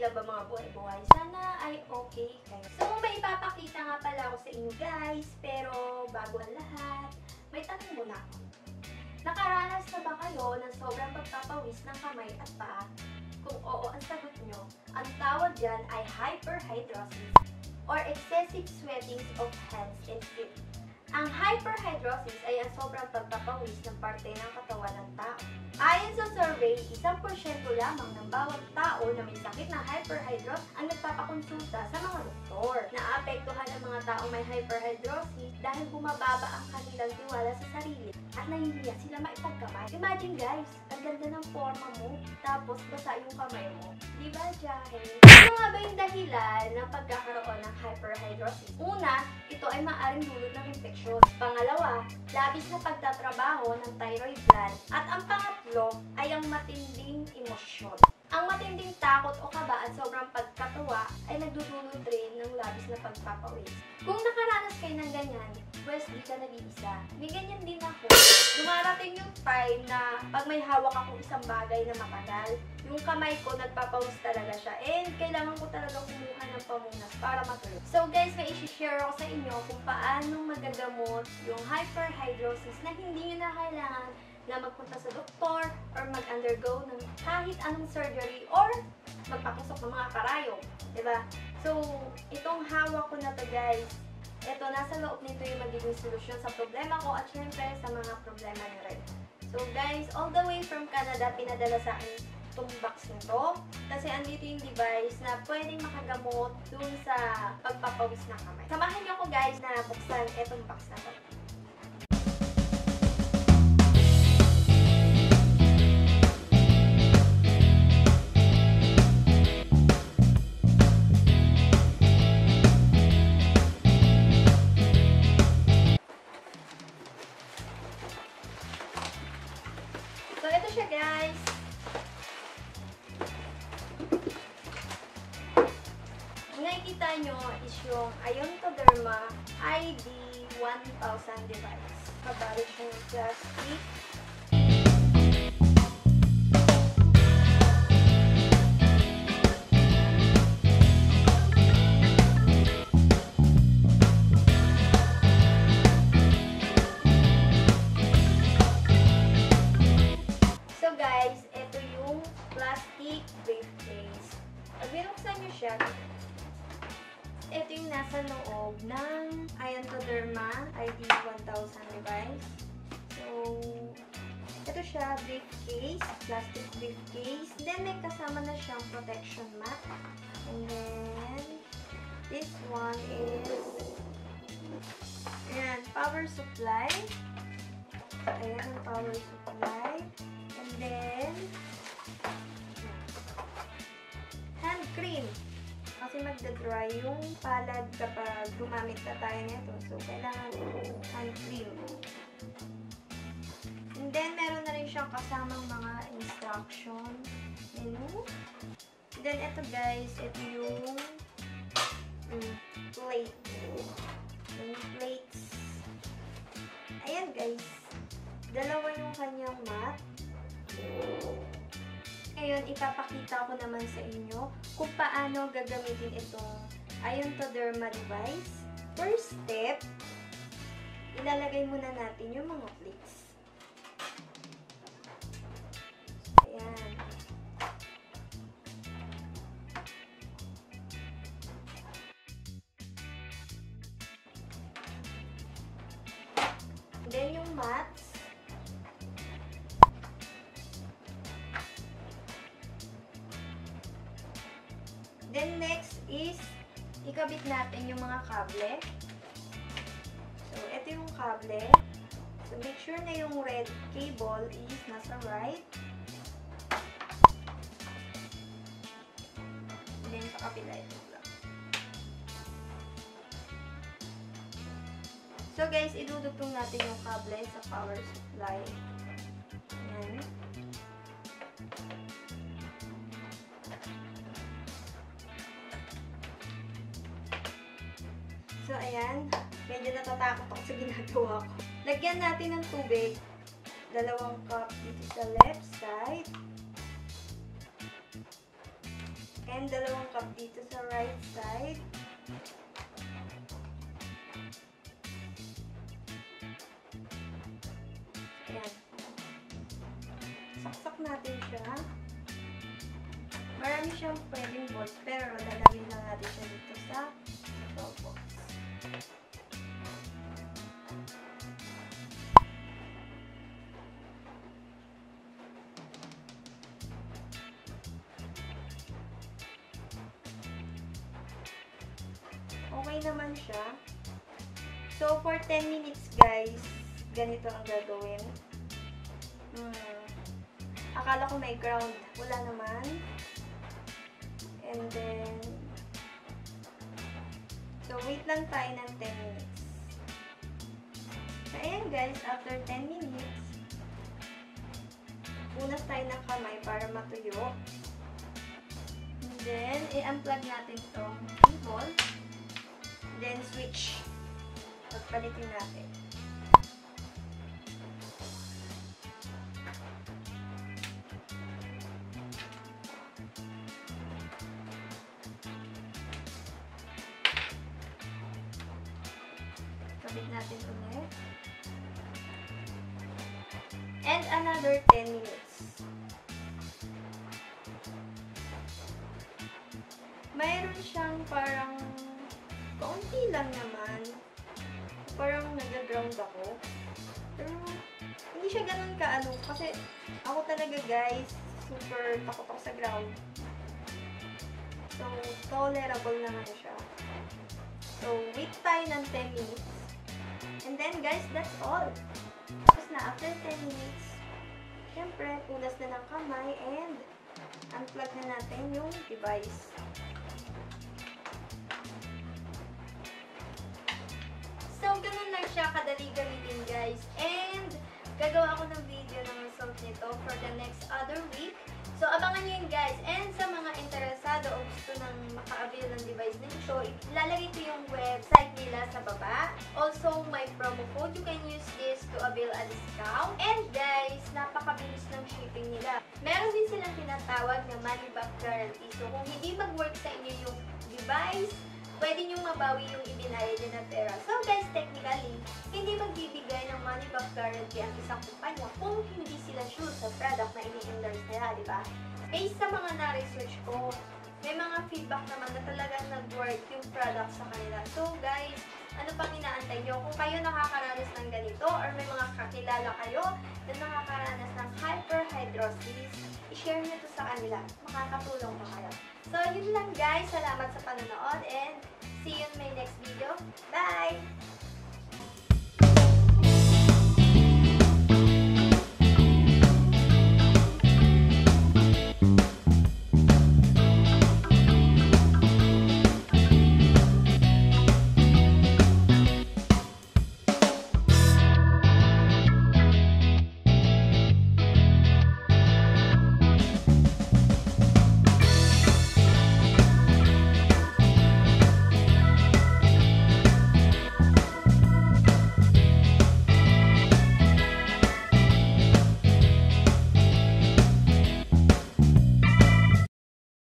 kayo na ba mga buhay-buhay? Sana ay okay kayo. So, may ipapakita nga pala ako sa inyo guys, pero bago ang lahat, may tanong muna ako. Nakaranas na ba kayo ng sobrang pagpapawis ng kamay at paa? Kung oo ang sagot nyo, ang tawag dyan ay hyperhidrosis or excessive sweatings of hands and feet. Ang hyperhidrosis ay ang sobrang pagpapawis ng parte ng katawan ng tao. Ayon sa survey, isang porsyento lamang ng bawat tao na may sakit na hyperhidrosis ang nagpapakonsulta sa mga doktor. Naapektuhan taong may hyperhidrosis dahil bumababa ang kanilang tiwala sa sarili at nahihiya sila maipagkamay. Imagine guys, ang ganda ng forma mo, tapos basa yung kamay mo. Di ba, Jahe? Ano nga ba yung dahilan ng pagkakaroon ng hyperhidrosis? Una, ito ay maaaring dulot ng infeksyon. Pangalawa, labis na pagtatrabaho ng thyroid gland. At ang pangatlo ay ang matinding emosyon. Ang matinding takot o kaba at sobrang pagkatuwa ay nagdudulot rin ng labis na pagpapawis. Kung nakaranas kayo ng ganyan, pues di ka nag-iisa. May ganyan din ako. Dumarating yung time na pag may hawak akong isang bagay na matagal, yung kamay ko nagpapawis talaga siya. And kailangan ko talaga kumuha ng pamunas para matuloy. So guys, may isi-share ako sa inyo kung paano magagamot yung hyperhidrosis na hindi nyo na kailangan na magpunta sa doktor or mag-undergo ng kahit anong surgery or magpakusok ng mga karayom. Diba? So, itong hawak ko na to guys, ito, nasa loob nito yung magiging solusyon sa problema ko at syempre sa mga problema nyo rin. So guys, all the way from Canada, pinadala sa akin itong box nito. Kasi andito yung device na pwedeng makagamot dun sa pagpapawis ng kamay. Samahan nyo ko guys na buksan itong box na to. Nakikita nyo is yung Iontoderma ID1000 device. Kabalik yung plastic. Ng Iontoderma ID1000 device. So, ito siya, briefcase, plastic briefcase. Then, may kasama na siyang protection mat. And then, this one is, ayan, power supply. Ayan ang power supply. And then, hand cream. Kasi magda-dry yung palad kapag gumamit na tayo nito. So, kailangan hand cream. And then, meron na rin siyang kasamang mga instruction menu. And then, ito guys, ito yung mm, plate. Yung plates. Ayan guys. Dalawa yung kanyang mat. Ngayon, ipapakita ko naman sa inyo kung paano gagamitin itong Iontoderma device. First step, ilalagay muna natin yung mga plates. Ayan. Then yung mats, Then next is ikabit natin yung mga kable. So ito yung kable. So make sure na yung red cable is nasa right. And then sa kabila ito lang. So guys, idudugtong natin yung kable sa power supply. So, ayan. Medyo natatakot ako sa ginagawa ko. Lagyan natin ng tubig. Dalawang cup dito sa left side. And dalawang cup dito sa right side. Ayan. Saksak natin siya. Marami siyang pwedeng balls, pero dadalhin lang natin siya dito sa Naman siya. So, for 10 minutes, guys, ganito ang gagawin. Hmm. Akala ko may ground. Wala naman. And then, so, wait lang tayo ng 10 minutes. So, ayan guys, after 10 minutes, unas tayo ng kamay para matuyo. And then, i-unplug natin itong cable. Then, switch. Pagpalitin natin. Kabit natin ulit. And another 10 minutes. Mayroon siyang parang kaunti lang naman. Parang nag-ground ako. Pero hindi siya ganun kaano. Kasi ako talaga guys, super takot ako sa ground. So, tolerable naman siya. So, wait tayo ng 10 minutes. And then, guys, that's all. Tapos na, after 10 minutes, syempre, punas na ng kamay and unplug na natin yung device. Kadali gamitin, guys. And, gagawa ako ng video ng result nito for the next other week. So, abangan nyo yun, guys. And sa mga interesado o gusto nang maka-avail ng device na ito, ilalagay ko yung website nila sa baba. Also, may promo code. You can use this to avail a discount. And guys, napakabilis ng shipping nila. Meron din silang tinatawag na money back guarantee. So, kung hindi mag-work sa inyo yung device, pwede nyo mabawi yung ibinayad nyo na pera. So guys, technically, hindi magbibigay ng money back guarantee ang isang kumpanya kung hindi sila sure sa product na ini-endorse nila, di ba? Based sa mga na-research ko, may mga feedback naman na talagang nag-work yung product sa kanila. So guys, ano pang inaantay nyo? Kung kayo nakakaranas ng ganito or may mga kakilala kayo na nakakaranas ng hyperhidrosis, i-share nyo to sa kanila. Makakatulong pa kayo. So, yun lang guys. Salamat sa panonood and see you in my next video. Bye!